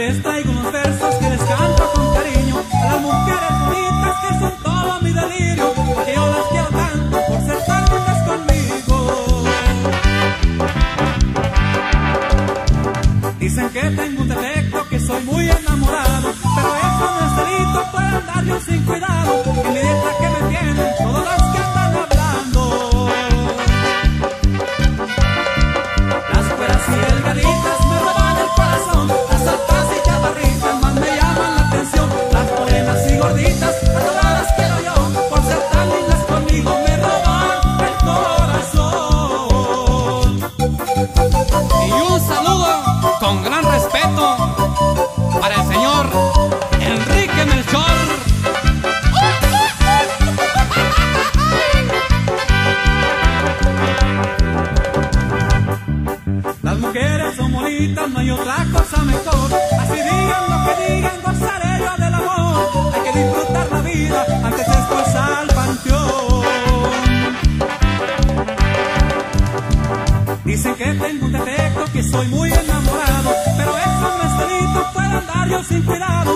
les traigo unos versos que les canto con cariño a las mujeres bonitas que son todo mi delirio, porque yo las quiero tanto por ser tan lindas conmigo. Dicen que tengo un defecto, que soy muy enamorado, pero eso no es delito, puedo andar yo sin cuidado, y dieta que no hay otra cosa mejor. Así digan lo que digan, gozaré yo del amor. Hay que disfrutar la vida antes de después al panteón. Dicen que tengo un defecto, que soy muy enamorado, pero eso no es delito, andar yo sin cuidado.